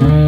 Mm-hmm.